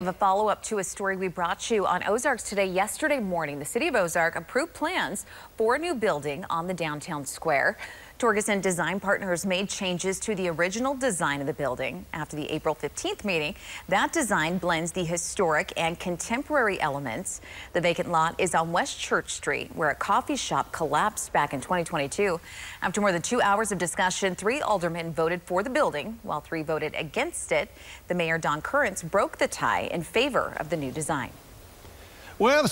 A follow-up to a story we brought you on Ozarks today. Yesterday morning, the city of Ozark approved plans for a new building on the downtown square. Torgerson Design Partners made changes to the original design of the building after the April 15th meeting. That design blends the historic and contemporary elements. The vacant lot is on West Church Street, where a coffee shop collapsed back in 2022. After more than two hours of discussion, three aldermen voted for the building, while three voted against it. The mayor, Don Currents, broke the tie in favor of the new design. Well,